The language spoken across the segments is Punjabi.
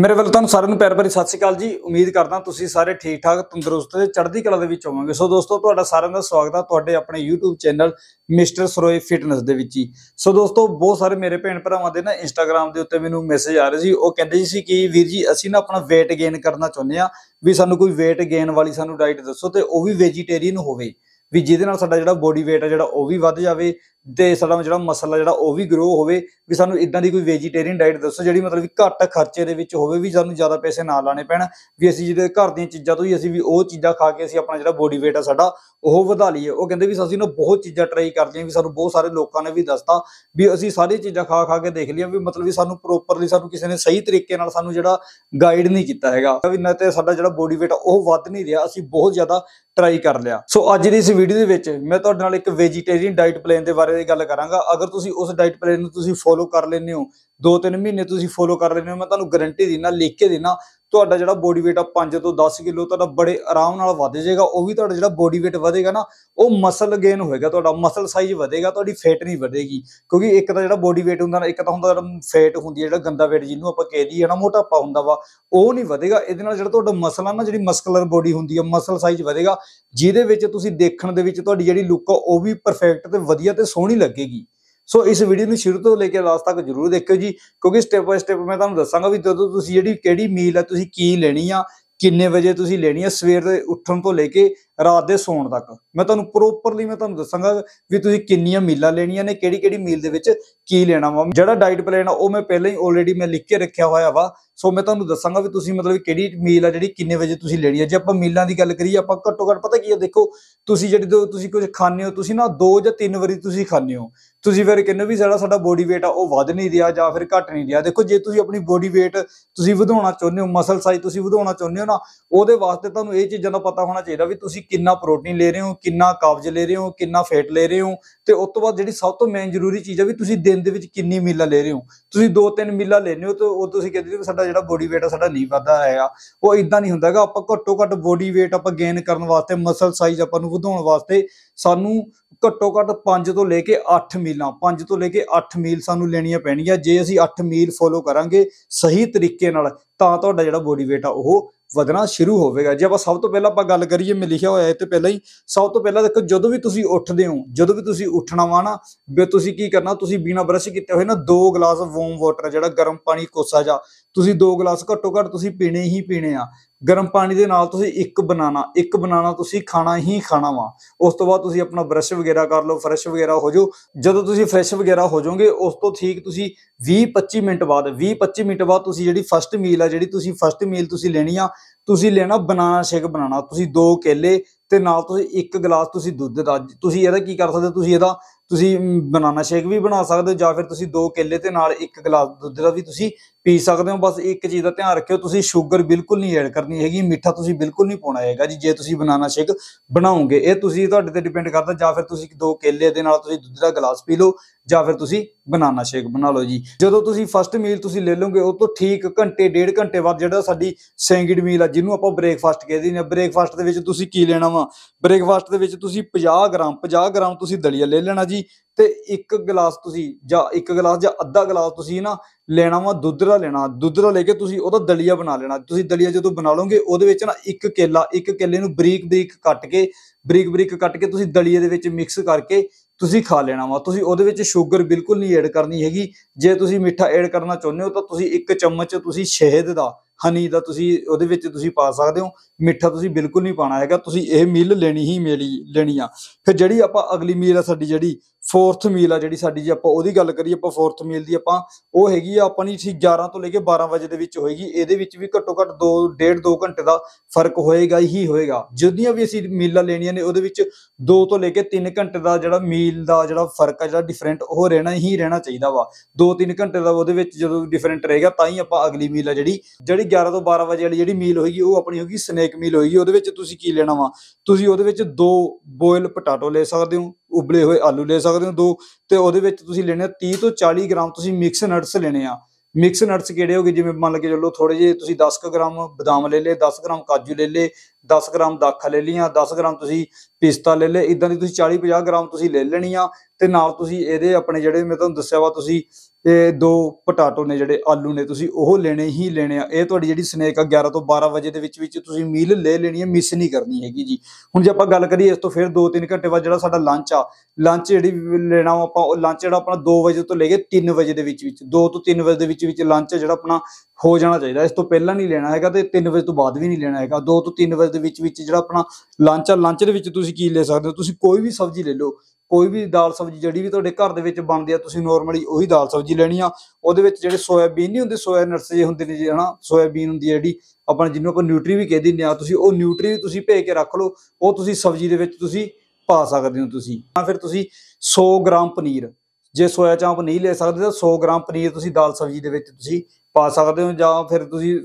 ਮੇਰੇ ਵੱਲੋਂ ਤੁਹਾਨੂੰ ਸਾਰਿਆਂ ਨੂੰ ਪਿਆਰ ਭਰੀ ਸਤਿ ਸ਼੍ਰੀ ਅਕਾਲ ਜੀ। ਉਮੀਦ ਕਰਦਾ ਤੁਸੀਂ ਸਾਰੇ ਠੀਕ ਠਾਕ ਤੰਦਰੁਸਤ ਤੇ ਚੜ੍ਹਦੀ ਕਲਾ ਦੇ ਵਿੱਚ ਹੋਵੋਗੇ। ਸੋ ਦੋਸਤੋ, ਤੁਹਾਡਾ ਸਾਰਿਆਂ ਦਾ ਸਵਾਗਤ ਹੈ ਤੁਹਾਡੇ ਆਪਣੇ YouTube channel mister Saroye fitness ਦੇ ਵਿੱਚ ਹੀ। ਸੋ ਦੋਸਤੋ, ਬਹੁਤ ਸਾਰੇ ਮੇਰੇ ਭੈਣ ਭਰਾਵਾਂ ਦੇ ਨਾ Instagram ਦੇ ਉੱਤੇ ਮੈਨੂੰ ਮੈਸੇਜ ਆ ਰਹੇ ਸੀ। ਉਹ ਕਹਿੰਦੇ ਸੀ ਕਿ ਵੀਰ ਜੀ, ਅਸੀਂ ਨਾ ਆਪਣਾ weight gain ਕਰਨਾ ਚਾਹੁੰਦੇ ਆ ਵੀ ਸਾਨੂੰ ਕੋਈ weight gain ਵਾਲੀ ਸਾਨੂੰ ਡਾਈਟ ਦੱਸੋ ਤੇ ਉਹ ਵੀ ਵੈਜੀਟੇਰੀਅਨ ਹੋਵੇ। ਵੀ ਜਿਹਦੇ ਨਾਲ ਸਾਡਾ ਜਿਹੜਾ ਬੋਡੀ weight ਹੈ ਜਿਹੜਾ ਉਹ ਵੀ ਵੱਧ ਜਾਵੇ ਤੇ ਸਾਡਾ ਜਿਹੜਾ ਮਸਲਾ ਜਿਹੜਾ ਉਹ ਵੀ ਗਰੋ ਹੋਵੇ, ਵੀ ਸਾਨੂੰ ਇਦਾਂ ਦੀ ਕੋਈ ਵੈਜੀਟੇਰੀਅਨ ਡਾਈਟ ਦੱਸੋ ਜਿਹੜੀ ਮਤਲਬ ਵੀ ਘੱਟ ਖਰਚੇ ਦੇ ਵਿੱਚ ਹੋਵੇ, ਵੀ ਸਾਨੂੰ ਜ਼ਿਆਦਾ ਪੈਸੇ ਨਾ ਲਾਣੇ ਪੈਣ, ਵੀ ਅਸੀਂ ਜਿਹੜੇ ਘਰ ਦੀਆਂ ਚੀਜ਼ਾਂ ਤੋਂ ਹੀ ਅਸੀਂ ਵੀ ਉਹ ਚੀਜ਼ਾਂ ਖਾ ਕੇ ਅਸੀਂ ਆਪਣਾ ਜਿਹੜਾ ਬੋਡੀ weight ਆ ਸਾਡਾ ਉਹ ਵਧਾ ਲਈਏ। ਉਹ ਕਹਿੰਦੇ ਵੀ ਅਸੀਂ ਨਾ ਬਹੁਤ ਚੀਜ਼ਾਂ ਟਰਾਈ ਕਰ ਲਈਆਂ ਵੀ ਸਾਨੂੰ ਬਹੁਤ ਸਾਰੇ ਲੋਕਾਂ ਨੇ ਵੀ ਦੱਸਤਾ ਵੀ ਅਸੀਂ ਸਾਰੀਆਂ ਚੀਜ਼ਾਂ ਖਾ ਖਾ ਕੇ ਦੇਖ ਲਈਆਂ, ਵੀ ਮਤਲਬ ਵੀ ਸਾਨੂੰ ਪ੍ਰੋਪਰਲੀ ਸਾਨੂੰ ਕਿਸੇ ਨੇ ਸਹੀ ਤਰੀਕੇ ਨਾਲ ਸਾਨੂੰ ਜਿਹੜਾ ਗਾਈਡ ਨਹੀਂ ਕੀਤਾ ਹੈਗਾ। ਵੀ ਨਾ ਤੇ ਸਾਡਾ ਜਿਹੜਾ ਬੋਡੀ weight ਆ ਉਹ ਵੱਧ ਨਹੀਂ ਰਿਹਾ, ਅਸੀਂ ਬਹੁਤ ਜ਼ਿਆਦਾ ਟਰਾਈ ਕਰ ਲਿਆ। ਸੋ ਅੱਜ ਦੀ ਇਸ ਵੀਡੀਓ ਦੇ ਵਿੱਚ ਮੈਂ ਤੁਹਾਡੇ ਨਾਲ ਇੱਕ ਵੈਜੀਟੇਰੀਅਨ ਡਾਈਟ ਪਲਾਨ ਦੇ ਬਾਰੇ ਗੱਲ ਕਰਾਂਗਾ। ਅਗਰ ਤੁਸੀਂ ਉਸ ਡਾਈਟ ਪਲਾਨ ਨੂੰ ਤੁਸੀਂ ਫੋਲੋ ਕਰ ਲੈਂਦੇ ਹੋ 2-3 ਮਹੀਨੇ ਤੁਸੀਂ ਫੋਲੋ ਕਰ ਲੈਂਦੇ ਹੋ, ਮੈਂ ਤੁਹਾਨੂੰ ਗਾਰੰਟੀ ਦਿੰਦਾ, ਲਿਖ ਕੇ ਦਿੰਦਾ ਤੁਹਾਡਾ ਜਿਹੜਾ ਬੋਡੀ weight ਆ 5 ਤੋਂ 10 ਕਿਲੋ, ਤੁਹਾਡਾ ਬੜੇ ਆਰਾਮ ਨਾਲ ਵਧ ਜਾਏਗਾ, ਉਹ ਵੀ ਤੁਹਾਡਾ ਜਿਹੜਾ ਬੋਡੀ weight ਵਧੇਗਾ ਨਾ, ਉਹ ਮਸਲ ਗੇਨ ਹੋਏਗਾ ਤੁਹਾਡਾ ਮਸਲ ਸਾਈਜ਼ ਵਧੇਗਾ, ਤੁਹਾਡੀ ਫੈਟ ਨਹੀਂ ਵਧੇਗੀ। ਕਿਉਂਕਿ ਇੱਕ ਤਾਂ ਜਿਹੜਾ ਬੋਡੀ weight ਹੁੰਦਾ ਨਾ, ਇੱਕ ਤਾਂ ਹੁੰਦਾ ਜਿਹੜਾ ਫੈਟ ਹੁੰਦੀ ਹੈ ਜਿਹੜਾ ਗੰਦਾ weight ਜਿਹਨੂੰ ਆਪਾਂ ਕਹਿ ਦਈਏ ਨਾ, ਮੋਟਾਪਾ ਹੁੰਦਾ ਵਾ, ਉਹ ਨਹੀਂ ਵਧੇਗਾ। ਇਹਦੇ ਨਾਲ ਜਿਹੜਾ ਤੁਹਾਡਾ ਮਸਲ ਆ ਨਾ, ਜਿਹੜੀ ਮਸਕੂਲਰ ਬੋਡੀ ਹੁੰਦੀ ਹੈ ਮਸਲ ਸਾਈਜ਼ ਵਧੇਗਾ, ਜਿਹਦੇ ਵਿੱਚ ਤੁਸੀਂ ਦੇਖਣ ਦੇ ਵਿੱਚ ਤੁਹਾਡੀ ਜਿਹੜੀ ਲੁੱਕ ਆ, ਉਹ ਵੀ ਪਰਫੈਕਟ ਤੇ ਵਧੀਆ ਤੇ ਸੋਹਣੀ ਲੱਗੇਗੀ। ਸੋ ਇਸ ਵੀਡੀਓ ਨੂੰ ਸ਼ੁਰੂ ਤੋਂ ਲੈ ਕੇ ਲਾਸਟ ਤੱਕ ਜਰੂਰ ਦੇਖਿਓ ਜੀ, ਕਿਉਂਕਿ ਸਟੈਪ ਬਾਈ ਸਟੈਪ ਮੈਂ ਤੁਹਾਨੂੰ ਦੱਸਾਂਗਾ ਵੀ ਜਦੋਂ ਤੁਸੀਂ ਜਿਹੜੀ ਕਿਹੜੀ ਮੀਲ ਹੈ ਤੁਸੀਂ ਕੀ ਲੈਣੀ ਆ, ਕਿੰਨੇ ਵਜੇ ਤੁਸੀਂ ਲੈਣੀ ਆ, ਸਵੇਰ ਦੇ ਉੱਠਣ ਤੋਂ ਲੈ ਕੇ ਰਾਤ ਦੇ ਸੌਣ ਤੱਕ। ਮੈਂ ਤੁਹਾਨੂੰ ਪ੍ਰੋਪਰਲੀ ਮੈਂ ਤੁਹਾਨੂੰ ਦੱਸਾਂਗਾ ਵੀ ਤੁਸੀਂ ਕਿੰਨੀਆਂ ਮੀਲਾਂ ਲੈਣੀਆਂ ਨੇ, ਕਿਹੜੀ ਕਿਹੜੀ ਮੀਲ ਦੇ ਵਿੱਚ ਕੀ ਲੈਣਾ ਵਾ। ਜਿਹੜਾ ਡਾਈਟ ਪਲਾਨ ਆ, ਉਹ ਮੈਂ ਪਹਿਲਾਂ ਹੀ ਆਲਰੇਡੀ ਮੈਂ ਲਿਖ ਕੇ ਰੱਖਿਆ ਹੋਇਆ ਵਾ। ਸੋ ਮੈਂ ਤੁਹਾਨੂੰ ਦੱਸਾਂਗਾ ਵੀ ਤੁਸੀਂ ਮਤਲਬ ਕਿਹੜੀ ਮੀਲ ਆ, ਜਿਹੜੀ ਕਿੰਨੇ ਵਜੇ ਤੁਸੀਂ ਲੈਣੀ ਹੈ ਜੇ ਆਪਾਂ ਮੀਲਾਂ ਦੀ ਗੱਲ ਕਰੀਏ, ਆਪਾਂ ਘੱਟੋ ਘੱਟ ਪਤਾ ਕੀ ਆ, ਦੇਖੋ, ਤੁਸੀਂ ਜਿਹੜੀ ਤੁਸੀਂ ਕੁਝ ਖਾਣੇ ਹੋ, ਤੁਸੀਂ ਨਾ ਦੋ ਜਾਂ ਤਿੰਨ ਵਾਰੀ ਤੁਸੀਂ ਖਾਣੇ ਹੋ। ਤੁਸੀਂ ਫਿਰ ਕਹਿੰਦੇ ਵੀ ਜਿਹੜਾ ਸਾਡਾ ਬੋਡੀ weight ਆ, ਉਹ ਵੱਧ ਨਹੀਂ ਰਿਹਾ ਜਾਂ ਫਿਰ ਘਟ ਨਹੀਂ ਰਿਹਾ। ਦੇਖੋ, ਜੇ ਤੁਸੀਂ ਆਪਣੀ ਬੋਡੀ weight ਤੁਸੀਂ ਵਧਾਉਣਾ ਚਾਹੁੰਦੇ ਹੋ ਮਸਲ ਸਾਈਜ਼ ਤੁਸੀਂ ਵਧਾਉਣਾ ਚਾਹੁੰਦੇ ਹੋ ਨਾ, ਉਹਦੇ ਵਾਸਤੇ ਤੁਹਾਨੂੰ ਇਹ ਚੀਜ਼ਾਂ ਦਾ ਪਤਾ ਹੋਣਾ ਚਾਹੀਦਾ ਵੀ ਤੁਸੀਂ ਕਿੰਨਾ ਪ੍ਰੋਟੀਨ ਲੈ ਰਹੇ ਹੋ, ਕਿੰਨਾ ਕਾਬਜ ਲੈ ਰਹੇ ਹੋ, ਕਿੰਨਾ ਫੈਟ ਲੈ ਰਹੇ ਹੋ ਤੇ ਉਸ ਤੋਂ ਬਾਅਦ ਜਿਹੜੀ ਸਭ ਤੋਂ ਮੇਨ ਜ਼ਰੂਰੀ ਚੀਜ਼ ਹੈ ਵੀ ਤੁਸੀਂ ਦਿਨ ਦੇ ਵਿੱਚ ਕਿੰਨੀ ਮੀਲਾਂ ਲੈ ਰਹੇ ਹੋ। ਤੁਸੀਂ ਦੋ ਤਿੰਨ ਮੀਲਾਂ ਲੈਨੇ ਹੋ ਤੇ ਉਹ ਤੁਸੀਂ ਕਹਿੰਦੇ ਹੋ ਸਾਡਾ ਜਿਹੜਾ ਬੋਡੀ weight ਆ ਸਾਡਾ ਨਹੀਂ ਵਧਦਾ ਹੈਗਾ। ਉਹ ਇਦਾਂ ਨਹੀਂ ਹੁੰਦਾਗਾ, ਆਪਾਂ ਘੱਟੋ ਘੱਟ ਬੋਡੀ weight ਆਪਾਂ ਗੇਨ ਕਰਨ ਵਾਸਤੇ ਮਸਲ ਸਾਈਜ਼ ਆਪਾਂ ਨੂੰ ਵਧਾਉਣ ਵਾਸਤੇ ਸਾਨੂੰ ਘੱਟੋ ਘੱਟ 5 ਤੋਂ ਲੈ ਕੇ 8 ਮੀਲਾਂ 5 ਤੋਂ ਲੈ ਕੇ 8 ਮੀਲ ਸਾਨੂੰ ਲੈਣੀਆਂ ਪੈਣਗੀਆਂ। ਜੇ ਅਸੀਂ 8 ਮੀਲ ਫੋਲੋ ਕਰਾਂਗੇ ਸਹੀ ਤਰੀਕੇ ਨਾਲ ਤਾਂ ਤੁਹਾਡਾ ਜਿਹੜਾ ਬੋਡੀ weight ਆ ਉਹ ਵਧਣਾ ਸ਼ੁਰੂ ਹੋਵੇਗਾ। ਜੇ ਆਪਾਂ ਸਭ ਤੋਂ ਪਹਿਲਾਂ ਆਪਾਂ ਗੱਲ ਕਰੀਏ ਮੈਂ ਲਿਖਿਆ ਹੋਇਆ ਹੈ ਤੇ ਪਹਿਲਾਂ ਹੀ, ਸਭ ਤੋਂ ਪਹਿਲਾਂ ਦੇਖੋ ਜਦੋਂ ਵੀ ਤੁਸੀਂ ਉੱਠਦੇ ਹੋ, ਜਦੋਂ ਵੀ ਤੁਸੀਂ ਉੱਠਣਾ ਵਾ ਨਾ, ਵੀ ਤੁਸੀਂ ਕੀ ਕਰਨਾ, ਤੁਸੀਂ ਬਿਨਾ ਬਰਸ਼ ਕੀਤੇ ਹੋਏ ਨਾ ਦੋ ਗਲਾਸ ਵਾਰਮ ਵਾਟਰ ਜਿਹੜਾ ਗਰਮ ਪਾਣੀ ਕੋਸਾ ਜਾ, ਤੁਸੀਂ ਦੋ ਗਲਾਸ ਘੱਟੋ ਘੱਟ ਤੁਸੀਂ ਪੀਣੇ ਹੀ ਪੀਣੇ ਆ। ਗਰਮ ਪਾਣੀ ਦੇ ਨਾਲ ਤੁਸੀਂ ਇੱਕ ਬਨਾਨਾ ਇੱਕ ਬਨਾਨਾ ਤੁਸੀਂ ਖਾਣਾ ਹੀ ਖਾਣਾ ਵਾ। ਉਸ ਤੋਂ ਬਾਅਦ ਤੁਸੀਂ ਆਪਣਾ ਬਰਸ਼ ਵਗੈਰਾ ਕਰ ਲਓ ਫਰੈਸ਼ ਵਗੈਰਾ ਹੋ ਜਾਓ। ਜਦੋਂ ਤੁਸੀਂ ਫਰੈਸ਼ ਵਗੈਰਾ ਹੋ ਜਾਓਗੇ, ਉਸ ਤੋਂ ਠੀਕ ਤੁਸੀਂ 20-25 ਮਿੰਟ ਬਾਅਦ 20-25 ਮਿੰਟ ਬਾਅਦ ਤੁਸੀਂ ਜਿਹੜੀ ਫਸਟ ਮੀਲ ਆ, ਜਿਹੜੀ ਤੁਸੀਂ ਫਸਟ ਮੀਲ ਤੁਸੀਂ ਲੈਣੀ ਆ, ਤੁਸੀਂ ਲੈਣਾ ਬਨਾਨਾ ਸ਼ੇਕ ਬਣਾਉਣਾ ਤੁਸੀਂ ਦੋ ਕੇਲੇ ਤੇ ਨਾਲ ਤੁਸੀਂ ਇੱਕ ਗਲਾਸ ਤੁਸੀਂ ਦੁੱਧ ਦਾ। ਤੁਸੀਂ ਇਹਦਾ ਕੀ ਕਰ ਸਕਦੇ ਹੋ? ਤੁਸੀਂ ਇਹਦਾ, ਤੁਸੀਂ ਬਨਾਨਾ ਸ਼ੇਕ ਵੀ ਬਣਾ ਸਕਦੇ ਹੋ ਜਾਂ ਫਿਰ ਤੁਸੀਂ ਦੋ ਕੇਲੇ ਤੇ ਨਾਲ ਇੱਕ ਗਲਾਸ ਦੁੱਧ ਦਾ ਵੀ ਤੁਸੀਂ ਪੀ ਸਕਦੇ ਹੋ, ਬਸ ਇੱਕ ਚੀਜ਼ ਦਾ ਧਿਆਨ ਰੱਖਿਓ, ਤੁਸੀਂ ਸ਼ੂਗਰ ਬਿਲਕੁਲ ਨਹੀਂ ਐਡ ਕਰਨੀ ਹੈਗੀ, ਮਿੱਠਾ ਤੁਸੀਂ ਬਿਲਕੁਲ ਨਹੀਂ ਪਾਉਣਾ ਹੈਗਾ ਜੀ, ਜੇ ਤੁਸੀਂ ਬਨਾਨਾ ਸ਼ੇਕ ਬਣਾਓਗੇ, ਇਹ ਤੁਸੀਂ ਤੁਹਾਡੇ ਤੇ ਡਿਪੈਂਡ ਕਰਦਾ, ਜਾਂ ਫਿਰ ਤੁਸੀਂ ਦੋ ਕੇਲੇ ਦੇ ਨਾਲ ਤੁਸੀਂ ਦੁੱਧ ਦਾ ਗਲਾਸ ਪੀ ਲਓ, ਜਾਂ ਫਿਰ ਤੁਸੀਂ ਬਨਾਨਾ ਸ਼ੇਕ ਬਣਾ ਲਓ ਜੀ। ਜਦੋਂ ਤੁਸੀਂ ਫਸਟ ਮੀਲ ਤੁਸੀਂ ਲੈ ਲਓਗੇ, ਉਹ ਤੋਂ ਠੀਕ ਘੰਟੇ, ਡੇਢ ਘੰਟੇ ਬਾਅਦ ਜਿਹੜਾ ਸਾਡੀ ਸੈਂਗਿਡ ਮੀਲ ਆ, ਜਿਹਨੂੰ ਆਪਾਂ ਬ੍ਰੇਕਫਾਸਟ ਕਹਿੰਦੇ ਨੇ ਬ੍ਰੇਕਫਾਸਟ ਦੇ ਵਿੱਚ ਤੁਸੀਂ ਕੀ ਲੈਣਾ ਵਾ? ਬ੍ਰੇਕਫਾਸਟ ਦੇ ਵਿੱਚ ਤੁਸੀਂ 50 ਗ੍ਰਾਮ 50 ਗ੍ਰਾਮ ਤੁਸੀਂ ਦਲੀਆ ਲੈ ਲੈਣਾ ਜੀ ਤੇ ਇੱਕ ਗਲਾਸ ਤੁਸੀਂ ਜਾਂ ਇੱਕ ਗਲਾਸ ਜਾਂ ਅੱਧਾ ਗਲਾਸ ਤੁਸੀਂ ਨਾ ਲੈਣਾ ਵਾ ਦੁੱਧ ਦਾ ਲੈਣਾ, ਦੁੱਧ ਦਾ ਲੈ ਕੇ ਤੁਸੀਂ ਉਹਦਾ ਦਲੀਆ ਬਣਾ ਲੈਣਾ। ਤੁਸੀਂ ਦਲੀਆ ਜਦੋਂ ਬਣਾ ਲਓਗੇ, ਉਹਦੇ ਵਿੱਚ ਨਾ ਇੱਕ ਕੇਲਾ, ਇੱਕ ਕੇਲੇ ਨੂੰ ਬਰੀਕ ਬਰੀਕ ਕੱਟ ਕੇ ਬਰੀਕ ਬਰੀਕ ਕੱਟ ਕੇ ਤੁਸੀਂ ਦਲੀਏ ਦੇ ਵਿੱਚ ਮਿਕਸ ਕਰਕੇ ਤੁਸੀਂ ਖਾ ਲੈਣਾ ਵਾ। ਤੁਸੀਂ ਉਹਦੇ ਵਿੱਚ ਸ਼ੂਗਰ ਬਿਲਕੁਲ ਨਹੀਂ ਐਡ ਕਰਨੀ ਹੈਗੀ। ਜੇ ਤੁਸੀਂ ਮਿੱਠਾ ਐਡ ਕਰਨਾ ਚਾਹੁੰਦੇ ਹੋ ਤਾਂ ਤੁਸੀਂ ਇੱਕ ਚਮਚ ਤੁਸੀਂ ਸ਼ਹਿਦ ਦਾ ਹਨੀ ਦਾ ਤੁਸੀਂ ਉਹਦੇ ਵਿੱਚ ਤੁਸੀਂ ਪਾ ਸਕਦੇ ਹੋ। ਮਿੱਠਾ ਤੁਸੀਂ ਬਿਲਕੁਲ ਨਹੀਂ ਪਾਣਾ ਹੈਗਾ। ਤੁਸੀਂ ਇਹ ਮੀਲ ਲੈਣੀ ਹੀ ਮੇਲੀ, ਲੈਣੀ ਆ। ਫਿਰ ਜਿਹੜੀ ਆਪਾਂ ਅਗਲੀ ਮੀਲ ਆ ਸਾਡੀ ਜਿਹੜੀ ਫੋਰਥ ਮੀਲ ਆ ਜਿਹੜੀ ਸਾਡੀ ਜੇ, ਆਪਾਂ ਉਹਦੀ ਗੱਲ ਕਰੀਏ, ਆਪਾਂ ਫੋਰਥ ਮੀਲ ਦੀ ਆਪਾਂ, ਉਹ ਹੈਗੀ ਆ ਆਪਣੀ ਠੀਕ 11 ਤੋਂ ਲੈ ਕੇ 12 ਵਜੇ ਦੇ ਵਿੱਚ ਹੋਏਗੀ, ਇਹਦੇ ਵਿੱਚ ਵੀ ਘੱਟੋ ਘੱਟ 2 ਡੇਢ 2 ਘੰਟੇ ਦਾ ਫ਼ਰਕ ਹੋਏਗਾ ਹੀ ਹੋਏਗਾ। ਜਿਹੜੀਆਂ ਵੀ ਅਸੀਂ ਮੀਲਾਂ ਲੈਣੀਆਂ ਨੇ, ਉਹਦੇ ਵਿੱਚ 2 ਤੋਂ ਲੈ ਕੇ 3 ਘੰਟੇ ਦਾ ਜਿਹੜਾ ਮੀਲ ਦਾ ਜਿਹੜਾ ਫ਼ਰਕ ਆ, ਜਿਹੜਾ ਡਿਫਰੈਂਟ ਉਹ ਰਹਿਣਾ ਹੀ ਰਹਿਣਾ ਚਾਹੀਦਾ ਵਾ। 2-3 ਘੰਟੇ ਦਾ ਉਹਦੇ ਵਿੱਚ ਜਦੋਂ ਡਿਫਰੈਂਟ ਰਹੇਗਾ, ਤਾਂ ਹੀ ਆਪਾਂ ਅਗਲੀ ਮੀਲ ਆ ਜਿਹੜੀ ਜਿਹੜੀ 11 ਤੋਂ 12 ਵਜੇ ਵਾਲੀ ਜਿਹੜੀ ਮੀਲ ਹੋਏਗੀ, ਉਹ ਆਪਣੀ ਹੋਗੀ ਸਨੇਕ ਮੀਲ ਹੋਏਗੀ। ਉਹਦੇ ਵਿੱਚ ਤੁਸੀਂ ਕੀ ਲੈਣਾ ਵਾ? ਤੁਸੀਂ ਉਹਦੇ ਵਿੱਚ ਦੋ ਬੋਇਲ ਪਟਾਟੋ ਲੈ ਸਕਦੇ ਹੋ ਉਬਲੇ ਹੋਏ ਆਲੂ ਲੈ ਸਕਦੇ ਹੋ ਦੋ, ਤੇ ਉਹਦੇ ਵਿੱਚ ਤੁਸੀਂ ਲੈਣੇ 30 ਤੋਂ 40 ਗ੍ਰਾਮ ਤੁਸੀਂ ਮਿਕਸ ਨਟਸ ਲੈਣੇ ਆ। ਮਿਕਸ ਨਟਸ ਕਿਹੜੇ ਹੋਗੇ ਜਿਵੇਂ ਮੰਨ ਕੇ ਚਲੋ ਥੋੜੇ ਜਿਹੇ ਤੁਸੀਂ 10 ਕੁ ਗ੍ਰਾਮ ਬਦਾਮ ਲੈ ਲਏ 10 ਗ੍ਰਾਮ ਕਾਜੂ ਲੈ ਲਏ 10 ਗ੍ਰਾਮ ਦਾਖਾ ਲੈ ਲਈਆਂ 10 ਗ੍ਰਾਮ ਤੁਸੀਂ ਪਿਸਤਾ ਲੈ ਲਏ ਇਦਾਂ ਦੀ ਤੁਸੀਂ 40 50 ਗ੍ਰਾਮ ਤੁਸੀਂ ਲੈ ਲੈਣੀਆਂ ਤੇ ਨਾਲ ਤੁਸੀਂ ਇਹਦੇ ਆਪਣੇ ਜਿਹੜੇ ਮੈਂ ਤੁਹਾਨੂੰ ਦੱਸਿਆ ਵਾ ਤੁਸੀਂ ਇਹ ਦੋ ਪਟਾਟੋ ਨੇ ਜਿਹੜੇ ਆਲੂ ਨੇ ਤੁਸੀਂ ਉਹ ਲੈਣੇ ਹੀ ਲੈਣੇ ਆ। ਇਹ ਤੁਹਾਡੀ ਜਿਹੜੀ ਸਨੇਕ ਆ 11 ਤੋਂ 12 ਵਜੇ ਦੇ ਵਿੱਚ ਵਿੱਚ ਤੁਸੀਂ ਮੀਲ ਲੈ ਲੈਣੀ ਹੈ ਮਿਸ ਨਹੀਂ ਕਰਨੀ ਹੈਗੀ ਜੀ। ਹੁਣ ਜੇ ਆਪਾਂ ਗੱਲ ਕਰੀਏ ਇਸ ਤੋਂ ਫਿਰ 2-3 ਘੰਟੇ ਬਾਅਦ ਜਿਹੜਾ ਸਾਡਾ ਲੰਚ ਆ ਲੰਚ ਜਿਹੜੀ ਲੈਣਾ ਵਾ ਆਪਾਂ ਉਹ ਲੰਚ ਜਿਹੜਾ ਆਪਣਾ 2 ਵਜੇ ਤੋਂ ਲੈ ਕੇ 3 ਵਜੇ ਦੇ ਵਿੱਚ ਵਿੱਚ 2 ਤੋਂ 3 ਵਜੇ ਦੇ ਵਿੱਚ ਵਿੱਚ ਲੰਚ ਜਿਹੜਾ ਆਪਣਾ ਹੋ ਜਾਣਾ ਚਾਹੀਦਾ। ਇਸ ਤੋਂ ਪਹਿਲਾਂ ਨਹੀਂ ਲੈਣਾ ਹੈਗਾ ਤੇ 3 ਵਜੇ ਤੋਂ ਬਾਅਦ ਵੀ ਨਹੀਂ ਲੈਣਾ ਹੈਗਾ। 2 ਤੋਂ 3 ਵਜੇ ਦੇ ਵਿੱਚ ਵਿੱਚ ਜਿਹੜਾ ਆਪਣਾ ਲੰਚ ਆ ਲੰਚ ਦੇ ਵਿੱਚ ਤੁਸੀਂ ਕੀ ਲੈ ਸਕਦੇ ਹੋ? ਤੁਸੀਂ ਕੋਈ ਵੀ ਸਬਜ਼ੀ ਲੈ ਲਓ। ਕੋਈ ਵੀ ਦਾਲ ਸਬਜ਼ੀ ਜਿਹੜੀ ਵੀ ਤੁਹਾਡੇ ਘਰ ਦੇ ਵਿੱਚ ਬਣਦੀ ਆ, ਤੁਸੀਂ ਨਾਰਮਲੀ ਉਹੀ ਦਾਲ ਸਬਜ਼ੀ ਲੈਣੀ ਆ। ਉਹਦੇ ਵਿੱਚ ਜਿਹੜੇ ਸੋਇਆਬੀਨ ਨਹੀਂ ਹੁੰਦੇ ਸੋਇਆ ਨਟਸ ਜੇ ਹੁੰਦੇ ਨੇ ਜੀ ਹਨਾ ਸੋਇਆਬੀਨ ਹੁੰਦੀ ਹੈ ਜਿਹੜੀ, ਆਪਾਂ ਜਿਹਨੂੰ ਆਪਾਂ ਨਿਊਟਰੀ ਵੀ ਕਹਿ ਦਿੰਦੇ ਆ, ਤੁਸੀਂ ਉਹ ਨਿਊਟਰੀ ਵੀ ਤੁਸੀਂ ਭੇਜ ਕੇ ਰੱਖ ਲਓ। ਉਹ ਤੁਸੀਂ ਸਬਜ਼ੀ ਦੇ ਵਿੱਚ ਤੁਸੀਂ ਪਾ ਸਕਦੇ ਹੋ ਤੁਸੀਂ। ਜਾਂ ਫਿਰ ਤੁਸੀਂ 100 ਗ੍ਰਾਮ ਪਨੀਰ। ਜੇ ਸੋਇਆ ਚਾਂਪ ਨਹੀਂ ਲੈ ਸਕਦੇ ਤਾਂ 100 ਗ੍ਰਾਮ ਪਨੀਰ ਤੁਸੀਂ ਦਾਲ ਸਬਜ਼ੀ ਦੇ ਵਿੱਚ ਤੁਸੀਂ ਪਾ ਸਕਦੇ ਹੋ ਜਾਂ ਫਿਰ ਤੁਸੀਂ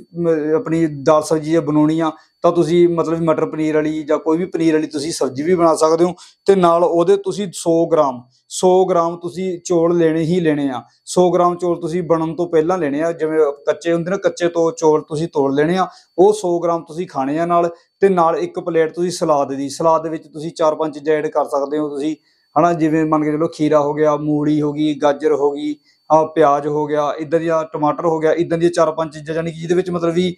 ਆਪਣੀ ਦਾਲ ਸਬਜ਼ੀ ਜੇ ਬਣਾਉਣੀ ਆ, ਤਾਂ ਤੁਸੀਂ ਮਤਲਬ ਮਟਰ ਪਨੀਰ ਵਾਲੀ ਜਾਂ ਕੋਈ ਵੀ ਪਨੀਰ ਵਾਲੀ ਤੁਸੀਂ ਸਬਜ਼ੀ ਵੀ ਬਣਾ ਸਕਦੇ ਹੋ ਤੇ ਨਾਲ ਉਹਦੇ ਤੁਸੀਂ 100 ਗ੍ਰਾਮ 100 ਗ੍ਰਾਮ ਤੁਸੀਂ ਚੌਲ ਲੈਣੇ ਹੀ ਲੈਣੇ ਆ। 100 ਗ੍ਰਾਮ ਚੌਲ ਤੁਸੀਂ ਬਣਨ ਤੋਂ ਪਹਿਲਾਂ ਲੈਣੇ ਆ, ਜਿਵੇਂ ਕੱਚੇ ਹੁੰਦੇ ਨੇ, ਕੱਚੇ ਤੋਂ ਚੌਲ ਤੁਸੀਂ ਤੋੜ ਲੈਣੇ ਆ, ਉਹ 100 ਗ੍ਰਾਮ ਤੁਸੀਂ ਖਾਣੇ ਆ ਨਾਲ ਤੇ ਨਾਲ ਇੱਕ ਪਲੇਟ ਤੁਸੀਂ ਸਲਾਦ ਦੀ, ਸਲਾਦ ਦੇ ਵਿੱਚ ਤੁਸੀਂ 4-5 ਚੀਜ਼ਾਂ ਐਡ ਕਰ ਸਕਦੇ ਹੋ ਤੁਸੀਂ। ਹਨਾ, ਜਿਵੇਂ ਮੰਨ ਕੇ ਚਲੋ ਖੀਰਾ ਹੋ ਗਿਆ, ਮੂਲੀ ਹੋ ਗਈ, ਗਾਜਰ ਹੋ ਗਈ ਪਿਆਜ਼ ਹੋ ਗਿਆ, ਇਦਾਂ ਦੀਆਂ ਟਮਾਟਰ ਹੋ ਗਿਆ, ਇਦਾਂ ਦੀਆਂ ਚਾਰ ਪੰਜ ਚੀਜ਼ਾਂ ਯਾਨੀ ਕਿ ਜਿਹਦੇ ਵਿੱਚ ਮਤਲਬ ਵੀ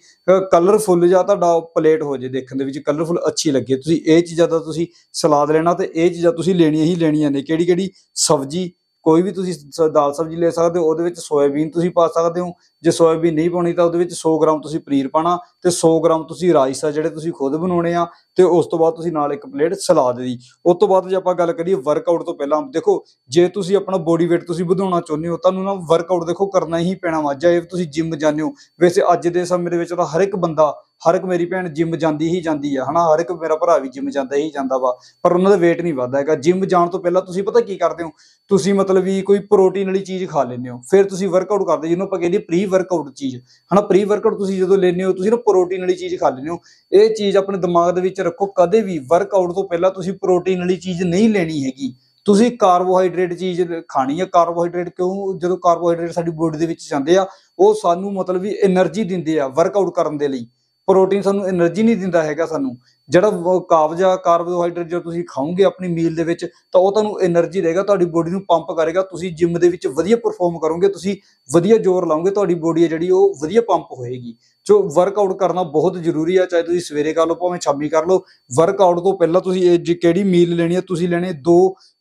ਕਲਰਫੁੱਲ ਜਾਂ ਤੁਹਾਡਾ ਪਲੇਟ ਹੋ ਜੇ ਦੇਖਣ ਦੇ ਵਿੱਚ ਕਲਰਫੁੱਲ ਅੱਛੀ ਲੱਗੇ। ਤੁਸੀਂ ਇਹ ਚੀਜ਼ਾਂ ਦਾ ਤੁਸੀਂ ਸਲਾਦ ਲੈਣਾ ਤੇ ਇਹ ਚੀਜ਼ਾਂ ਤੁਸੀਂ ਲੈਣੀਆਂ ਹੀ ਲੈਣੀਆਂ ਨੇ। ਕਿਹੜੀ ਕਿਹੜੀ ਸਬਜ਼ੀ, ਕੋਈ ਵੀ ਤੁਸੀਂ ਸ- ਦਾਲ ਸਬਜ਼ੀ ਲੈ ਸਕਦੇ ਹੋ, ਉਹਦੇ ਵਿੱਚ ਸੋਇਆਬੀਨ ਤੁਸੀਂ ਪਾ ਸਕਦੇ ਹੋ ਜੇ ਸੋਇਆਬੀਨ ਨਹੀਂ ਪਾਉਣੀ ਤਾਂ ਉਹਦੇ ਵਿੱਚ 100 ਗ੍ਰਾਮ ਤੁਸੀਂ ਪਨੀਰ ਪਾਣਾ ਤੇ 100 ਗ੍ਰਾਮ ਤੁਸੀਂ ਰਾਈਸ ਆ ਜਿਹੜੇ ਤੁਸੀਂ ਖੁਦ ਬਣਾਉਣੇ ਆ ਤੇ ਉਸ ਤੋਂ ਬਾਅਦ ਤੁਸੀਂ ਨਾਲ ਇੱਕ ਪਲੇਟ ਸਲਾਦ ਦੀ। ਉਸ ਤੋਂ ਬਾਅਦ ਜੇ ਆਪਾਂ ਗੱਲ ਕਰੀਏ ਵਰਕਆਊਟ ਤੋਂ ਪਹਿਲਾਂ, ਦੇਖੋ, ਜੇ ਤੁਸੀਂ ਆਪਣਾ ਬੋਡੀ weight ਤੁਸੀਂ ਵਧਾਉਣਾ ਚਾਹੁੰਦੇ ਹੋ, ਤੁਹਾਨੂੰ ਨਾ ਵਰਕਆਊਟ ਦੇਖੋ ਕਰਨਾ ਹੀ ਪੈਣਾ ਵਾ। ਜੇ ਤੁਸੀਂ ਜਿਮ ਜਾਂਦੇ ਹੋ। ਵੈਸੇ ਅੱਜ ਦੇ ਸਮੇਂ ਦੇ ਵਿੱਚ ਤਾਂ ਹਰ ਇੱਕ ਬੰਦਾ, ਹਰ ਇੱਕ ਮੇਰੀ ਭੈਣ ਜਿਮ ਜਾਂਦੀ ਹੀ ਜਾਂਦੀ ਆ, ਹਨਾ? ਹਰ ਇੱਕ ਮੇਰਾ ਭਰਾ ਵੀ ਜਿਮ ਜਾਂਦਾ ਹੀ ਜਾਂਦਾ ਵਾ, ਪਰ ਉਹਨਾਂ ਦਾ weight ਨਹੀਂ ਵੱਧਦਾ ਹੈਗਾ। ਜਿਮ ਜਾਣ ਤੋਂ ਪਹਿਲਾਂ ਤੁਸੀਂ ਪਤਾ ਕੀ ਕਰਦੇ ਹੋ? ਤੁਸੀਂ ਮਤਲਬ ਵੀ ਕੋਈ ਪ੍ਰੋਟੀਨ ਵਾਲੀ ਚੀਜ਼ ਖਾ ਲੈਂਦੇ ਹੋ। ਫਿਰ ਤੁਸੀਂ ਵਰਕਆਊਟ ਕਰਦੇ ਜਿਹਨੂੰ ਆਪਾਂ ਕਹਿੰਦੇ ਪ੍ਰੀ ਵਰਕਆਊਟ ਚੀਜ਼। ਹਨਾ ਪ੍ਰੀ ਵਰਕਆਊਟ ਤੁਸੀਂ ਜਦੋਂ ਲੈਨੇ ਹੋ, ਤੁਸੀਂ ਨਾ ਪ੍ਰੋਟੀਨ ਵਾਲੀ ਚੀਜ਼ ਖਾ ਲੈਨੇ ਹੋ। ਇਹ ਚੀਜ਼ ਆਪਣੇ ਦਿਮਾਗ ਦੇ ਵਿੱਚ ਰੱਖੋ, ਕਦੇ ਵੀ ਵਰਕਆਊਟ ਤੋਂ ਪਹਿਲਾਂ ਤੁਸੀਂ ਪ੍ਰੋਟੀਨ ਵਾਲੀ ਚੀਜ਼ ਨਹੀਂ ਲੈਣੀ ਹੈਗੀ। ਤੁਸੀਂ ਕਾਰਬੋਹਾਈਡਰੇਟ ਚੀਜ਼ ਖਾਣੀ ਹੈ ਕਾਰਬੋਹਾਈਡਰੇਟ ਕਿਉਂ? ਜਦੋਂ ਕਾਰਬੋਹਾਈਡਰੇਟ ਸਾਡੀ ਬੋਡੀ ਦੇ ਵਿੱਚ ਜਾਂਦੇ ਆ, ਉਹ ਸਾਨੂੰ ਮਤਲਬ ਵੀ એનર્ਜੀ ਦਿੰਦੇ ਆ ਵਰਕਆਊਟ ਕਰਨ ਦੇ ਲਈ। ਪ੍ਰੋਟੀਨ ਸਾਨੂੰ એનર્ਜੀ ਨਹੀਂ ਦਿੰਦਾ ਹੈਗਾ ਸਾਨੂੰ। ਜਿਹੜਾ ਕਾਬਜਾ ਕਾਰਬੋਹਾਈਡਰੇਟ ਜੋ ਤੁਸੀਂ ਖਾਓਗੇ ਆਪਣੀ ਮੀਲ ਦੇ ਵਿੱਚ, ਤਾਂ ਉਹ ਤੁਹਾਨੂੰ એનર્ਜੀ ਦੇਗਾ, ਤੁਹਾਡੀ ਬੋਡੀ ਨੂੰ ਪੰਪ ਕਰੇਗਾ, ਤੁਸੀਂ ਜਿਮ ਦੇ ਵਿੱਚ ਵਧੀਆ ਪਰਫਾਰਮ ਕਰੋਗੇ, ਤੁਸੀਂ ਵਧੀਆ ਜ਼ੋਰ ਲਾਓਗੇ, ਤੁਹਾਡੀ ਬੋਡੀ ਹੈ ਜਿਹੜੀ ਉਹ ਵਧੀਆ ਪੰਪ ਹੋਏਗੀ। ਜੋ ਵਰਕਆਊਟ ਕਰਨਾ ਬਹੁਤ ਜ਼ਰੂਰੀ ਆ, ਚਾਹੇ ਤੁਸੀਂ ਸਵੇਰੇ ਕਰ ਲਓ, ਭਾਵੇਂ ਸ਼ਾਮੀ ਕਰ ਲਓ। ਵਰਕਆਊਟ ਤੋਂ ਪਹਿਲਾਂ ਤੁਸੀਂ ਇਹ ਕਿਹੜੀ ਮੀਲ ਲੈਣੀ ਹੈ, ਤੁਸੀਂ ਲੈਣੇ ਦੋ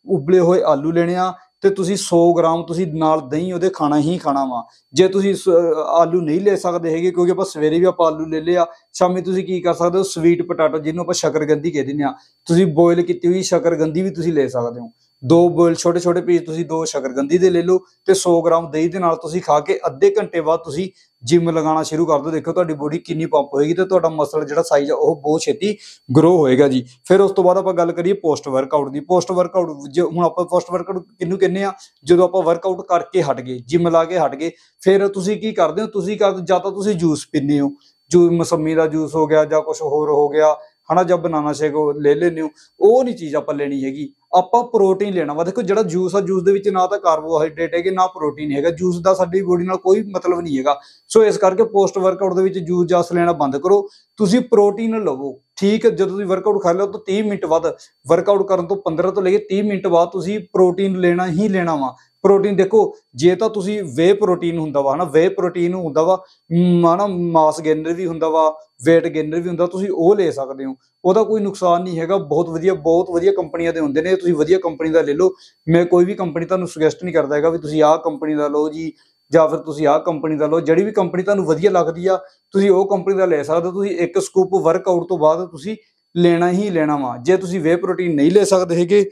ਉਬਲੇ ਹੋਏ ਆਲੂ ਲੈਣੇ ਆ ਤੇ ਤੁਸੀਂ 100 ਗ੍ਰਾਮ ਤੁਸੀਂ ਨਾਲ ਦਹੀਂ, ਉਹਦੇ ਖਾਣਾ ਹੀ ਖਾਣਾ ਵਾ। ਜੇ ਤੁਸੀਂ ਸ- ਆਲੂ ਨਹੀਂ ਲੈ ਸਕਦੇ ਹੈਗੇ, ਕਿਉਂਕਿ ਆਪਾਂ ਸਵੇਰੇ ਵੀ ਆਪਾਂ ਆਲੂ ਲੈ ਲਿਆ ਸ਼ਾਮੀ ਤੁਸੀਂ ਕੀ ਕਰ ਸਕਦੇ ਹੋ? ਸਵੀਟ ਪਟਾਟੋ ਜਿਹਨੂੰ ਆਪਾਂ ਸ਼ਕਰਗੰਦੀ ਕਹਿ ਦਿੰਦੇ ਆ। ਤੁਸੀਂ ਬੋਇਲ ਕੀਤੀ ਹੋਈ ਸ਼ਕਰਗੰਦੀ ਵੀ ਤੁਸੀਂ ਲੈ ਸਕਦੇ ਹੋ। ਦੋ ਬੋਇਲ, ਛੋਟੇ ਛੋਟੇ ਪੀਸ ਤੁਸੀਂ ਦੋ ਸ਼ਕਰਗੰਦੀ ਦੇ ਲੈ ਲਓ ਤੇ 100 ਗ੍ਰਾਮ ਦਹੀਂ ਦੇ ਨਾਲ ਤੁਸੀਂ ਖਾ ਕੇ ਅੱਧੇ ਘੰਟੇ ਬਾਅਦ ਤੁਸੀਂ ਜਿਮ ਲਗਾਉਣਾ ਸ਼ੁਰੂ ਕਰ ਦਿਓ। ਦੇਖੋ ਤੁਹਾਡੀ ਬੋਡੀ ਕਿੰਨੀ ਪੰਪ ਹੋਏਗੀ ਤੇ ਤੁਹਾਡਾ ਮਸਲ ਜਿਹੜਾ ਸਾਈਜ਼ ਆ ਉਹ ਬਹੁਤ ਛੇਤੀ ਗਰੋ ਹੋਏਗਾ ਜੀ। ਫਿਰ ਉਸ ਤੋਂ ਬਾਅਦ ਆਪਾਂ ਗੱਲ ਕਰੀਏ ਪੋਸਟ ਵਰਕਆਊਟ ਦੀ। ਪੋਸਟ ਵਰਕਆਊਟ ਹੁਣ ਆਪਾਂ ਪੋਸਟ ਵਰਕਆਊਟ ਕਿਹਨੂੰ ਕਹਿੰਦੇ ਆ? ਜਦੋਂ ਆਪਾਂ ਵਰਕਆਊਟ ਕਰਕੇ ਹਟ ਗਏ ਜਿਮ ਲਾ ਕੇ ਹਟ ਗਏ, ਫਿਰ ਤੁਸੀਂ ਕੀ ਕਰਦੇ ਹੋ? ਤੁਸੀਂ ਕਰ ਜਾਂ ਤਾਂ ਤੁਸੀਂ ਜੂਸ ਪੀਂਦੇ ਹੋ। ਜੂ ਮਸੰਮੀ ਦਾ ਜੂਸ ਹੋ ਗਿਆ ਜਾਂ ਕੁਝ ਹੋਰ ਹੋ ਗਿਆ। ਹਨਾ ਜਾਂ ਬਨਾਨਾ ਸ਼ੇਕ ਲੈ ਲੈਂਦੇ ਹੋ। ਉਹ ਨਹੀਂ ਚੀਜ਼ ਆਪਾਂ ਲੈਣੀ ਹੈਗੀ। ਆਪਾਂ ਪ੍ਰੋਟੀਨ ਲੈਣਾ ਵਾ। ਦੇਖੋ ਜਿਹੜਾ ਜੂਸ ਆ ਜੂਸ ਦੇ ਵਿੱਚ ਨਾ ਤਾਂ ਕਾਰਬੋਹਾਈਡਰੇਟ ਹੈਗੇ ਨਾ ਪ੍ਰੋਟੀਨ ਹੈਗਾ। ਜੂਸ ਦਾ ਸਾਡੀ ਬੋਡੀ ਨਾਲ ਕੋਈ ਮਤਲਬ ਨਹੀਂ ਹੈਗਾ। ਸੋ ਇਸ ਕਰਕੇ ਪੋਸਟ ਵਰਕਆਊਟ ਦੇ ਵਿੱਚ ਜੂਸ ਜਾਸ ਲੈਣਾ ਬੰਦ ਕਰੋ। ਤੁਸੀਂ ਪ੍ਰੋਟੀਨ ਲਵੋ। ਠੀਕ ਹੈ, ਜਦੋਂ ਤੁਸੀਂ ਵਰਕਆਊਟ ਕਰ ਲਓ ਤਾਂ 30 ਮਿੰਟ ਬਾਅਦ ਵਰਕਆਊਟ ਕਰਨ ਤੋਂ 15 ਤੋਂ ਲੈ ਕੇ 30 ਮਿੰਟ ਬਾਅਦ ਤੁਸੀਂ ਪ੍ਰੋਟੀਨ ਲੈਣਾ ਹੀ ਲੈਣਾ ਵਾ। ਪ੍ਰੋਟੀਨ ਦੇਖੋ, ਜੇ ਤਾਂ ਤੁਸੀਂ ਵੇ ਪ੍ਰੋਟੀਨ ਹੁੰਦਾ ਵਾ, ਹਨਾ ਵੇ ਪ੍ਰੋਟੀਨ ਹੁੰਦਾ ਵਾ ਮਾਨਾ ਮਾਸ ਗੇਨਰ ਵੀ ਹੁੰਦਾ ਵਾ, weight ਗੇਨਰ ਵੀ ਹੁੰਦਾ, ਤੁਸੀਂ ਉਹ ਲੈ ਸਕਦੇ ਹੋ। ਉਹਦਾ ਕੋਈ ਨੁਕਸਾਨ ਨਹੀਂ ਹੈਗਾ, ਬਹੁਤ ਵਧੀਆ ਬਹੁਤ ਵਧੀਆ ਕੰਪਨੀਆਂ ਦੇ ਹੁੰਦੇ ਨੇ, ਤੁਸੀਂ ਵਧੀਆ ਕੰਪਨੀ ਦਾ ਲੈ ਲਓ। ਮੈਂ ਕੋਈ ਵੀ ਕੰਪਨੀ ਤੁਹਾਨੂੰ ਸੁਜੈਸਟ ਨਹੀਂ ਕਰਦਾ ਹੈਗਾ ਵੀ ਤੁਸੀਂ ਆਹ ਕੰਪਨੀ ਦਾ ਲਓ ਜੀ, ਜਾਂ ਫਿਰ ਤੁਸੀਂ ਆਹ ਕੰਪਨੀ ਦਾ ਲਓ, ਜਿਹੜੀ ਵੀ ਕੰਪਨੀ ਤੁਹਾਨੂੰ ਵਧੀਆ ਲੱਗਦੀ ਆ, ਤੁਸੀਂ ਉਹ ਕੰਪਨੀ ਦਾ ਲੈ ਸਕਦੇ ਹੋ। ਤੁਸੀਂ ਇੱਕ ਸਕੂਪ ਵਰਕਆਊਟ ਤੋਂ ਬਾਅਦ ਤੁਸੀਂ ਲੈਣਾ ਹੀ ਲੈਣਾ ਵਾ। ਜੇ ਤੁਸੀਂ ਵੇ ਪ੍ਰੋਟੀਨ ਨਹੀਂ ਲੈ ਸਕਦੇ ਹੈਗੇ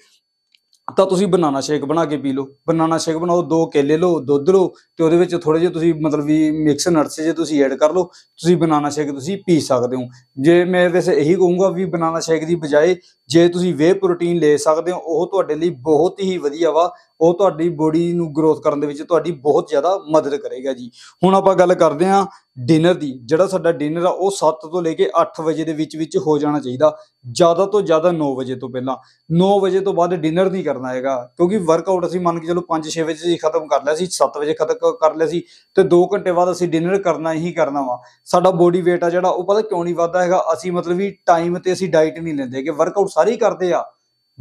ਤਾਂ ਤੁਸੀਂ ਬਨਾਨਾ ਸ਼ੇਕ ਬਣਾ ਕੇ ਪੀ ਲਓ। ਬਨਾਨਾ ਸ਼ੇਕ ਬਣਾਓ, ਦੋ ਕੇਲੇ ਲਓ, ਦੁੱਧ ਲਓ ਤੇ ਉਹਦੇ ਵਿੱਚ ਥੋੜੇ ਜਿਹੇ ਤੁਸੀਂ ਮਤਲਬ ਵੀ ਮਿਕਸ ਨਟਸ ਜੇ ਤੁਸੀਂ ਐਡ ਕਰ ਲਓ, ਤੁਸੀਂ ਬਨਾਨਾ ਸ਼ੇਕ ਤੁਸੀਂ ਪੀ ਸਕਦੇ ਹੋ। ਜੇ ਮੈਂ ਵੈਸੇ ਇਹੀ ਕਹੂੰਗਾ ਵੀ ਬਨਾਨਾ ਸ਼ੇਕ ਦੀ ਬਜਾਏ ਜੇ ਤੁਸੀਂ ਵੇ ਪ੍ਰੋਟੀਨ ਲੈ ਸਕਦੇ ਹੋ, ਉਹ ਤੁਹਾਡੇ ਲਈ ਬਹੁਤ ਹੀ ਵਧੀਆ ਵਾ। ਉਹ ਤੁਹਾਡੀ ਬੋਡੀ ਨੂੰ ਗਰੋਥ ਕਰਨ ਦੇ ਵਿੱਚ ਤੁਹਾਡੀ ਬਹੁਤ ਜ਼ਿਆਦਾ ਮਦਦ ਕਰੇਗਾ ਜੀ। ਹੁਣ ਆਪਾਂ ਗੱਲ ਕਰਦੇ ਹਾਂ ਡਿਨਰ ਦੀ। ਜਿਹੜਾ ਸਾਡਾ ਡਿਨਰ ਆ, ਉਹ 7 ਤੋਂ ਲੈ ਕੇ 8 ਵਜੇ ਦੇ ਵਿੱਚ ਵਿੱਚ ਹੋ ਜਾਣਾ ਚਾਹੀਦਾ। ਜ਼ਿਆਦਾ ਤੋਂ ਜ਼ਿਆਦਾ 9 ਵਜੇ ਤੋਂ ਪਹਿਲਾਂ। 9 ਵਜੇ ਤੋਂ ਬਾਅਦ ਡਿਨਰ ਨਹੀਂ ਕਰਨਾ ਹੈਗਾ। ਕਿਉਂਕਿ ਵਰਕਆਊਟ ਅਸੀਂ ਮੰਨ ਕੇ ਚਲੋ 5-6 ਵਜੇ ਹੀ ਖਤਮ ਕਰ ਲਿਆ ਸੀ 7 ਵਜੇ ਖਤਮ ਕਰ ਲਿਆ ਸੀ ਤੇ 2 ਘੰਟੇ ਬਾਅਦ ਅਸੀਂ ਡਿਨਰ ਕਰਨਾ ਹੀ ਕਰਨਾ ਵਾ। ਸਾਡਾ ਬੋਡੀ weight ਆ ਜਿਹੜਾ, ਉਹ ਪਤਾ ਕਿਉਂ ਨਹੀਂ ਵੱਧਦਾ ਹੈਗਾ? ਅਸੀਂ ਮਤਲਬ ਵੀ ਟਾਈਮ ਤੇ ਅਸੀਂ ਡਾਈਟ ਨਹੀਂ ਲੈਂਦੇ ਕਿ ਵਰਕਆਊਟ ਸਾਰੇ ਹੀ ਕਰਦੇ ਆ।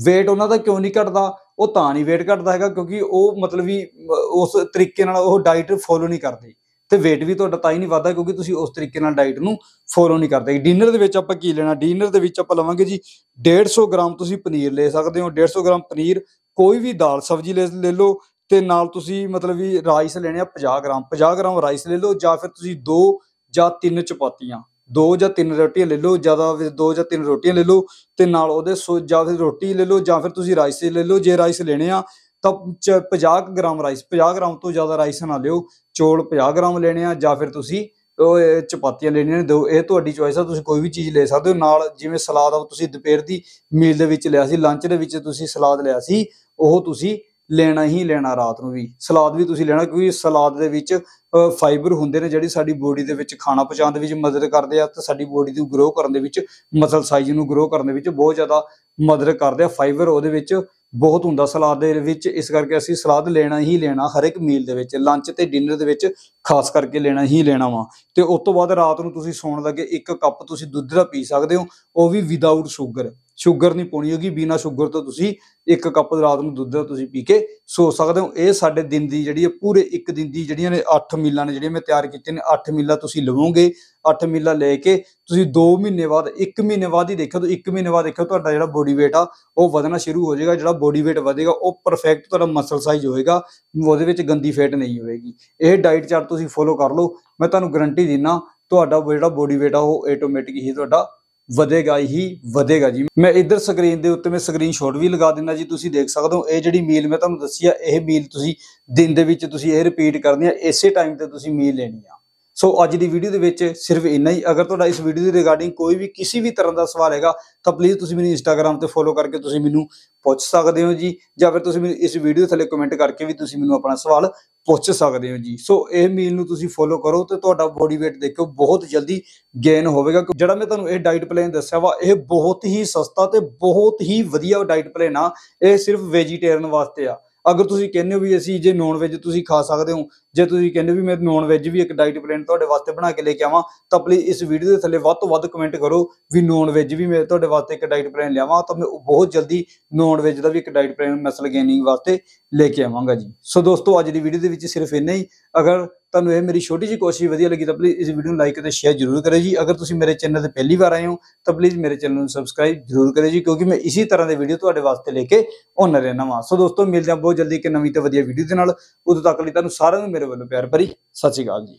weight ਉਹਨਾਂ ਦਾ ਕਿਉਂ ਨਹੀਂ ਘਟਦਾ? ਉਹ ਤਾਂ ਨਹੀਂ weight ਘਟਦਾ ਹੈਗਾ ਕਿਉਂਕਿ ਉਹ ਮਤਲਬ ਵੀ ਉਸ ਤਰੀਕੇ ਨਾਲ ਉਹ ਡਾਈਟ ਫੋਲੋ ਨਹੀਂ ਕਰਦੇ। ਤੇ weight ਵੀ ਤੁਹਾਡਾ ਤਾਂ ਹੀ ਨਹੀਂ ਵੱਧਦਾ ਕਿਉਂਕਿ ਤੁਸੀਂ ਉਸ ਤਰੀਕੇ ਨਾਲ ਡਾਈਟ ਨੂੰ ਫੋਲੋ ਨਹੀਂ ਕਰਦੇ। ਡਿਨਰ ਦੇ ਵਿੱਚ ਆਪਾਂ ਕੀ ਲੈਣਾ? ਡਿਨਰ ਦੇ ਵਿੱਚ ਆਪਾਂ ਲਵਾਂਗੇ ਜੀ 150 ਗ੍ਰਾਮ ਤੁਸੀਂ ਪਨੀਰ ਲੈ ਸਕਦੇ ਹੋ। 150 ਗ੍ਰਾਮ ਪਨੀਰ, ਕੋਈ ਵੀ ਦਾਲ ਸਬਜ਼ੀ ਲੈ ਲੈ ਲਓ ਤੇ ਨਾਲ ਤੁਸੀਂ ਮਤਲਬ ਵੀ ਰਾਈਸ ਲੈਣੇ ਆ 50 ਗ੍ਰਾਮ। 50 ਗ੍ਰਾਮ ਰਾਈਸ ਲੈ ਲਓ ਜਾਂ ਫਿਰ ਤੁਸੀਂ ਦੋ ਜਾਂ ਤਿੰਨ ਚਪਾਤੀਆਂ। ਦੋ ਜਾਂ ਤਿੰਨ ਰੋਟੀਆਂ ਲੈ ਲਓ, ਜ਼ਿਆਦਾ ਦੋ ਜਾਂ ਤਿੰਨ ਰੋਟੀਆਂ ਲੈ ਲਓ ਤੇ ਨਾਲ ਉਹਦੇ ਸੋ, ਜਾਂ ਫਿਰ ਰੋਟੀ ਲੈ ਲਓ ਜਾਂ ਫਿਰ ਤੁਸੀਂ ਰਾਈਸ ਲੈ ਲਓ। ਜੇ ਰਾਈਸ ਲੈਣੇ ਆ ਤਾਂ ਚ- 50 ਕੁ ਗ੍ਰਾਮ ਰਾਈਸ 50 ਗ੍ਰਾਮ ਤੋਂ ਜ਼ਿਆਦਾ ਰਾਈਸ ਨਾ ਲਿਓ। ਚੌਲ 50 ਗ੍ਰਾਮ ਲੈਣੇ ਆ ਜਾਂ ਫਿਰ ਤੁਸੀਂ ਉਹ ਚਪਾਤੀਆਂ ਲੈਣੀਆਂ ਨੇ ਦੋ। ਇਹ ਤੁਹਾਡੀ ਚੋਇਸ ਆ, ਤੁਸੀਂ ਕੋਈ ਵੀ ਚੀਜ਼ ਲੈ ਸਕਦੇ ਹੋ। ਨਾਲ ਜਿਵੇਂ ਸਲਾਦ ਆ ਉਹ ਤੁਸੀਂ ਦੁਪਹਿਰ ਦੀ ਮੀਲ ਦੇ ਵਿੱਚ ਲਿਆ ਸੀ ਲੰਚ ਦੇ ਵਿੱਚ ਤੁਸੀਂ ਸਲਾਦ ਲਿਆ ਸੀ, ਉਹ ਤੁਸੀਂ ਲੈਣਾ ਹੀ ਲੈਣਾ ਰਾਤ ਨੂੰ ਵੀ। ਸਲਾਦ ਵੀ ਤੁਸੀਂ ਲੈਣਾ, ਕਿਉਂਕਿ ਸਲਾਦ ਦੇ ਵਿੱਚ ਫਾਈਬਰ ਹੁੰਦੇ ਨੇ ਜਿਹੜੀ ਸਾਡੀ ਬੋਡੀ ਦੇ ਵਿੱਚ ਖਾਣਾ ਪਚਾਉਣ ਦੇ ਵਿੱਚ ਮਦਦ ਕਰਦੇ ਆ, ਤੇ ਸਾਡੀ ਬੋਡੀ ਨੂੰ ਗਰੋ ਕਰਨ ਦੇ ਵਿੱਚ ਮਸਲ ਸਾਈਜ਼ ਨੂੰ ਗਰੋ ਕਰਨ ਦੇ ਵਿੱਚ ਬਹੁਤ ਜ਼ਿਆਦਾ ਮਦਦ ਕਰਦੇ ਆ। ਫਾਈਬਰ ਉਹਦੇ ਵਿੱਚ ਬਹੁਤ ਹੁੰਦਾ ਸਲਾਦ ਦੇ ਵਿੱਚ, ਇਸ ਕਰਕੇ ਅਸੀਂ ਸਲਾਦ ਲੈਣਾ ਹੀ ਲੈਣਾ ਹਰ ਇੱਕ ਮੀਲ ਦੇ ਵਿੱਚ ਲੰਚ ਤੇ ਡਿਨਰ ਦੇ ਵਿੱਚ ਖਾਸ ਕਰਕੇ ਲੈਣਾ ਹੀ ਲੈਣਾ ਵਾ। ਤੇ ਉਸ ਤੋਂ ਬਾਅਦ ਰਾਤ ਨੂੰ ਤੁਸੀਂ ਸੌਣ ਲੱਗੇ, ਇੱਕ ਕੱਪ ਤੁਸੀਂ ਦੁੱਧ ਦਾ ਪੀ ਸਕਦੇ ਹੋ, ਉਹ ਵੀ ਵਿਦਆਊਟ ਸ਼ੂਗਰ ਸ਼ੂਗਰ ਨਹੀਂ ਪਾਉਣੀ ਹੋਗੀ, ਬਿਨਾ ਸ਼ੂਗਰ ਤੋਂ ਤੁਸੀਂ ਇੱਕ ਕੱਪ ਰਾਤ ਨੂੰ ਦੁੱਧ ਦਾ ਤੁਸੀਂ ਪੀ ਕੇ ਸੋ ਸਕਦੇ ਹੋ। ਇਹ ਸਾਡੇ ਦਿਨ ਦੀ ਜਿਹੜੀ ਹੈ, ਪੂਰੇ ਇੱਕ ਦਿਨ ਦੀ ਜਿਹੜੀਆਂ ਨੇ 8 ਮੀਲਾਂ ਨੇ, ਜਿਹੜੀਆਂ ਮੈਂ ਤਿਆਰ ਕੀਤੀਆਂ ਨੇ 8 ਮੀਲਾਂ ਤੁਸੀਂ ਲਵੋਗੇ 8 ਮੀਲਾਂ ਲੈ ਕੇ ਤੁਸੀਂ 2 ਮਹੀਨੇ ਬਾਅਦ 1 ਮਹੀਨੇ ਬਾਅਦ ਹੀ ਦੇਖੋ ਤਾਂ 1 ਮਹੀਨੇ ਬਾਅਦ ਦੇਖੋ ਤੁਹਾਡਾ ਜਿਹੜਾ ਬੋਡੀ weight ਆ, ਉਹ ਵਧਣਾ ਸ਼ੁਰੂ ਹੋ ਜਾਏਗਾ, ਜਿਹੜਾ ਬੋਡੀ weight ਵਧੇਗਾ, ਉਹ ਪਰਫੈਕਟ ਤੁਹਾਡਾ ਮਸਲ ਸਾਈਜ਼ ਹੋਏਗਾ, ਉਹਦੇ ਵਿੱਚ ਗੰਦੀ ਫੈਟ ਨਹੀਂ ਹੋਏਗੀ। ਇਹ ਡਾਈਟ ਚਾਰਟ ਤੁਸੀਂ ਫੋਲੋ ਕਰ ਲਓ, ਮੈਂ ਤੁਹਾਨੂੰ ਗਰੰਟੀ ਦਿੰਨਾ, ਤੁਹਾਡਾ ਜਿਹੜਾ ਬੋਡੀ weight ਆ, ਉਹ ਆਟੋਮੈਟਿਕ ਹੀ ਤੁਹਾਡਾ ਵਧੇਗਾ ਹੀ ਵਧੇਗਾ ਜੀ। ਮੈਂ ਇੱਧਰ ਸਕਰੀਨ ਦੇ ਉੱਤੇ ਮੈਂ ਸਕਰੀਨਸ਼ਾਟ ਵੀ ਲਗਾ ਦਿੰਦਾ ਜੀ, ਤੁਸੀਂ ਦੇਖ ਸਕਦੇ ਹੋ, ਇਹ ਜਿਹੜੀ ਮੀਲ ਮੈਂ ਤੁਹਾਨੂੰ ਦੱਸੀ ਆ, ਇਹ ਮੀਲ ਤੁਸੀਂ ਦਿਨ ਦੇ ਵਿੱਚ ਤੁਸੀਂ ਇਹ ਰਿਪੀਟ ਕਰਨੀ ਆ, ਇਸੇ ਟਾਈਮ ਤੇ ਤੁਸੀਂ ਮੀਲ ਲੈਣੀ ਆ। ਸੋ ਅੱਜ ਦੀ ਵੀਡੀਓ ਦੇ ਵਿੱਚ ਸਿਰਫ ਇੰਨਾ ਹੀ। ਅਗਰ ਤੁਹਾਡਾ ਇਸ ਵੀਡੀਓ ਦੇ ਰਿਗਾਰਡਿੰਗ ਕੋਈ ਵੀ ਕਿਸੇ ਵੀ ਤਰ੍ਹਾਂ ਦਾ ਸਵਾਲ ਹੈਗਾ, ਤਾਂ ਪਲੀਜ਼ ਤੁਸੀਂ ਮੈਨੂੰ ਇੰਸਟਾਗ੍ਰam ਤੇ ਫੋਲੋ ਕਰਕੇ ਤੁਸੀਂ ਮੈਨੂੰ ਪੁੱਛ ਸਕਦੇ ਹੋ ਜੀ। ਜਾਂ ਫਿਰ ਤੁਸੀਂ ਮੈਨੂੰ ਇਸ ਵੀਡੀਓ ਥੱਲੇ ਕਮੈਂਟ ਕਰਕੇ ਵੀ ਤੁਸੀਂ ਮੈਨੂੰ ਆਪਣਾ ਸਵਾਲ ਪੁੱਛ ਸਕਦੇ ਹੋ ਜੀ। ਸੋ ਇਹ ਮੀਲ ਨੂੰ ਤੁਸੀਂ ਫੋਲੋ ਕਰੋ ਤੇ ਤੁਹਾਡਾ ਬੋਡੀ weight ਦੇਖੋ ਬਹੁਤ ਜਲਦੀ ਗੇਨ ਹੋਵੇਗਾ। ਜਿਹੜਾ ਮੈਂ ਤੁਹਾਨੂੰ ਇਹ ਡਾਈਟ ਪਲਾਨ ਦੱਸਿਆ ਵਾ, ਇਹ ਬਹੁਤ ਹੀ ਸਸਤਾ ਤੇ ਬਹੁਤ ਹੀ ਵਧੀਆ ਡਾਈਟ ਪਲਾਨ ਆ। ਇਹ ਸਿਰਫ ਵੈਜੀਟੇਰੀਅਨ ਵਾਸਤੇ ਆ। ਅਗਰ ਤੁਸੀਂ ਕਹਿੰਦੇ ਹੋ ਵੀ ਅਸੀਂ ਜੇ ਨੌਨ ਵੈਜ ਤੁਸੀਂ ਖਾ ਸਕਦੇ ਹੋ, ਜੇ ਤੁਸੀਂ ਕਹਿੰਦੇ ਹੋ ਵੀ ਮੈਂ ਨੌਨ ਵੈਜ ਵੀ ਇੱਕ ਡਾਈਟ ਪਲਾਨ ਤੁਹਾਡੇ ਵਾਸਤੇ ਬਣਾ ਕੇ ਲੈ ਕੇ ਆਵਾਂ, ਤਾਂ ਪਲੀਜ਼ ਇਸ ਵੀਡੀਓ ਦੇ ਥੱਲੇ ਵੱਧ ਤੋਂ ਵੱਧ ਕਮੈਂਟ ਕਰੋ ਵੀ ਨੌਨ ਵੈਜ ਵੀ ਮੈਂ ਤੁਹਾਡੇ ਵਾਸਤੇ ਇੱਕ ਡਾਈਟ ਪਲਾਨ ਲਿਆਵਾਂ, ਤਾਂ ਮੈਂ ਬਹੁਤ ਜਲਦੀ ਨੌਨ ਵੈਜ ਦਾ ਵੀ ਇੱਕ ਡਾਈਟ ਪਲਾਨ ਮਸਲ ਗੇਨਿੰਗ ਵਾਸਤੇ ਲੈ ਕੇ ਆਵਾਂਗਾ ਜੀ। ਸੋ ਦੋਸਤੋ, ਅੱਜ ਦੀ ਵੀਡੀਓ ਦੇ ਵਿੱਚ ਸਿਰਫ ਇੰਨਾ ਹੀ। ਅਗਰ ਤੁਹਾਨੂੰ ਇਹ ਮੇਰੀ ਛੋਟੀ ਜਿਹੀ ਕੋਸ਼ਿਸ਼ ਵਧੀਆ ਲੱਗੀ ਤਾਂ ਪਲੀਜ਼ ਇਸ ਵੀਡੀਓ ਨੂੰ ਲਾਈਕ ਅਤੇ ਸ਼ੇਅਰ ਜ਼ਰੂਰ ਕਰਿਓ ਜੀ। ਅਗਰ ਤੁਸੀਂ ਮੇਰੇ ਚੈਨਲ ਤੇ ਪਹਿਲੀ ਵਾਰ ਆਏ ਹੋ, ਤਾਂ ਪਲੀਜ਼ ਮੇਰੇ ਚੈਨਲ ਨੂੰ ਸਬਸਕ੍ਰਾਈਬ ਜ਼ਰੂਰ ਕਰਿਓ ਜੀ, ਕਿਉਂਕਿ ਮੈਂ ਇਸੇ ਤਰ੍ਹਾਂ ਦੇ ਵੀਡੀਓ ਤੁਹਾਡੇ ਵਾਸਤੇ ਲੈ ਕੇ ਆਉਂਦਾ ਰਹਿਣਾ ਵਾਂ। ਸੋ ਦੋਸਤੋ, ਮਿਲਦੇ ਹਾਂ ਬਹੁਤ ਜਲਦੀ ਇੱਕ ਨਵੀਂ ਤੇ ਵਧੀਆ ਵੀਡੀਓ ਦੇ ਨਾਲ। ਉਦੋਂ ਤੱਕ ਲਈ ਤੁਹਾਨੂੰ ਸਾਰਿਆਂ ਨੂੰ ਮੇਰੇ ਵੱਲੋਂ ਪਿਆਰ ਭਰੀ ਸਤਿ ਸ਼੍ਰੀ ਅਕਾਲ ਜੀ।